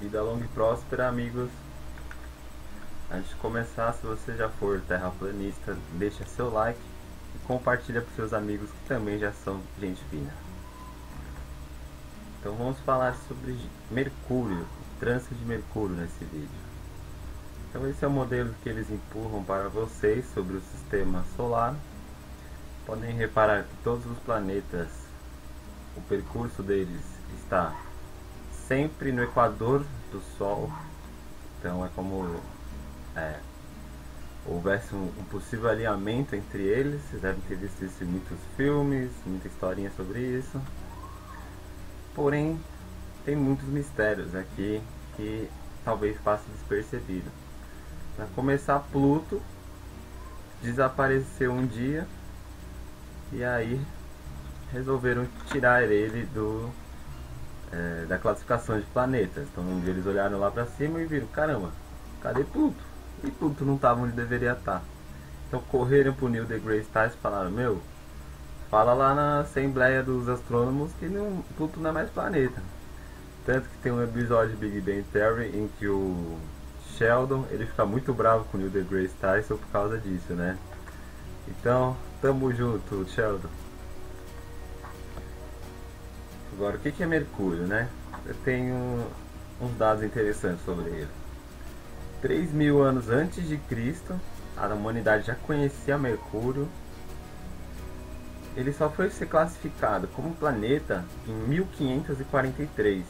Vida longa e próspera, amigos. Antes de começar, se você já for terraplanista, deixa seu like e compartilha com seus amigos que também já são gente fina. Então vamos falar sobre Mercúrio, trânsito de Mercúrio nesse vídeo. Então esse é o modelo que eles empurram para vocês sobre o sistema solar. Podem reparar que todos os planetas, o percurso deles está sempre no equador do Sol. Então é como é, houvesse um, um, possível alinhamento entre eles. Vocês devem ter visto isso em muitos filmes, muita historinha sobre isso. Porém, tem muitos mistérios aqui que talvez passe despercebido. Para começar, Pluto desapareceu um dia e aí resolveram tirar ele do é, da classificação de planetas. Então um dia eles olharam lá para cima e viram, caramba, cadê Pluto? E Pluto não estava onde deveria estar. Tá. Então correram pro Neil deGrasse Tyson e falaram, meu, fala lá na Assembleia dos Astrônomos que não, Pluto não é mais planeta. Tanto que tem um episódio de Big Bang Theory em que o Sheldon ele fica muito bravo com o Neil deGrasse Tyson por causa disso, né? Então, tamo junto, Sheldon. Agora, o que é Mercúrio, né? Eu tenho uns dados interessantes sobre ele. 3 mil anos antes de Cristo, a humanidade já conhecia Mercúrio. Ele só foi ser classificado como planeta em 1543,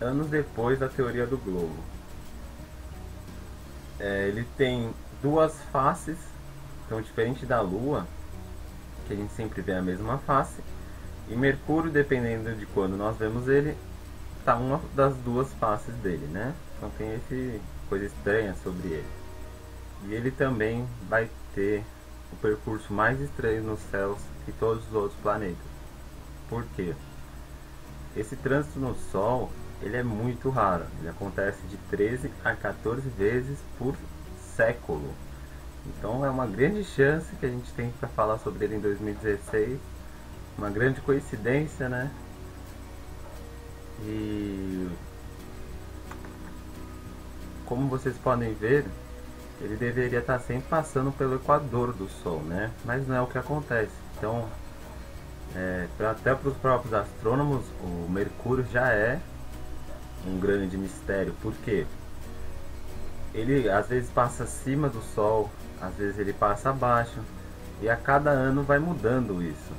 anos depois da teoria do globo. É, ele tem duas faces, então diferente da Lua, que a gente sempre vê a mesma face, e Mercúrio, dependendo de quando nós vemos ele, tá uma das duas faces dele, né? Então tem esse coisa estranha sobre ele. E ele também vai ter o percurso mais estranho nos céus que todos os outros planetas. Por quê? Esse trânsito no Sol, ele é muito raro. Ele acontece de 13 a 14 vezes por século. Então é uma grande chance que a gente tem para falar sobre ele em 2016 uma grande coincidência, né? E como vocês podem ver, ele deveria estar sempre passando pelo equador do Sol, né? Mas não é o que acontece. Então, é, até para os próprios astrônomos, o Mercúrio já é um grande mistério. Por quê? Ele às vezes passa acima do Sol, às vezes ele passa abaixo, e a cada ano vai mudando isso.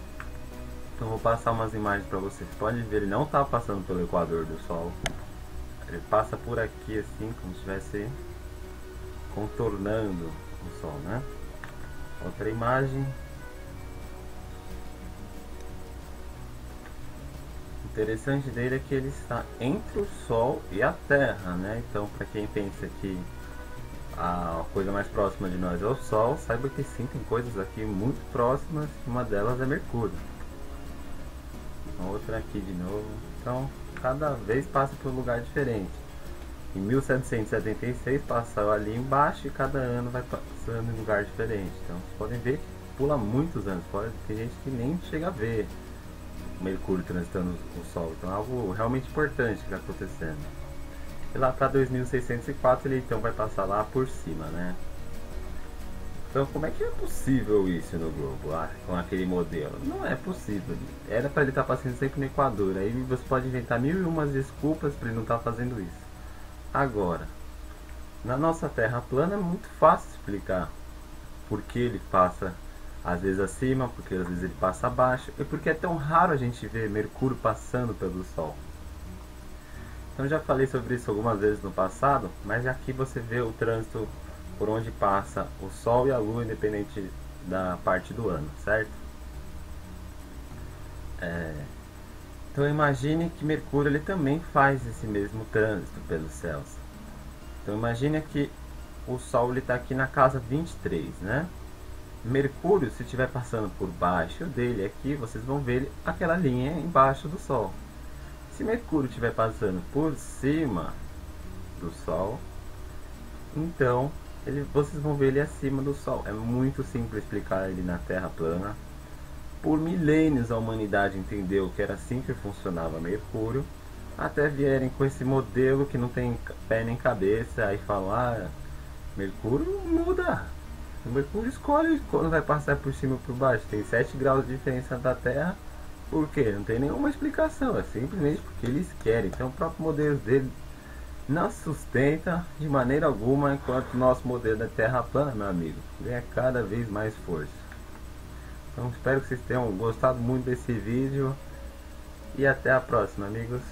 Então vou passar umas imagens para vocês. Podem ver, ele não está passando pelo equador do Sol. Ele passa por aqui assim, como se estivesse contornando o Sol, né? Outra imagem. Interessante dele é que ele está entre o Sol e a Terra, né? Então, para quem pensa que a coisa mais próxima de nós é o Sol, saiba que sim, tem coisas aqui muito próximas, uma delas é Mercúrio outra aqui de novo. Então, cada vez passa por um lugar diferente. Em 1776 passou ali embaixo e cada ano vai passando em lugar diferente. Então, vocês podem ver que pula muitos anos. Pode ter gente que nem chega a ver Mercúrio transitando o Sol. Então, é algo realmente importante que está acontecendo. E lá para 2604 ele então vai passar lá por cima, né? Então, como é que é possível isso no globo, lá, com aquele modelo? Não é possível. Era para ele estar tá passando sempre no Equador. Aí você pode inventar mil e umas desculpas para ele não estar tá fazendo isso. Agora, na nossa Terra plana é muito fácil explicar por que ele passa às vezes acima, porque às vezes ele passa abaixo, e porque é tão raro a gente ver Mercúrio passando pelo Sol. Então já falei sobre isso algumas vezes no passado, mas aqui você vê o trânsito por onde passa o Sol e a Lua, independente da parte do ano, certo? É, então imagine que Mercúrio ele também faz esse mesmo trânsito pelos céus. Então imagine que o Sol está aqui na casa 23, né? Mercúrio, se estiver passando por baixo dele aqui, vocês vão ver aquela linha embaixo do Sol. Se Mercúrio estiver passando por cima do Sol, então ele, vocês vão ver ele acima do Sol. É muito simples explicar ele na Terra plana. por milênios a humanidade entendeu que era assim que funcionava Mercúrio, até vierem com esse modelo que não tem pé nem cabeça e falar ah, Mercúrio muda. O Mercúrio escolhe quando vai passar por cima ou por baixo. Tem 7 graus de diferença da Terra. Por quê? Não tem nenhuma explicação. É simplesmente porque eles querem. Então o próprio modelo dele não sustenta de maneira alguma enquanto o nosso modelo da Terra plana, meu amigo. Ganha cada vez mais força. Então espero que vocês tenham gostado muito desse vídeo. E até a próxima, amigos.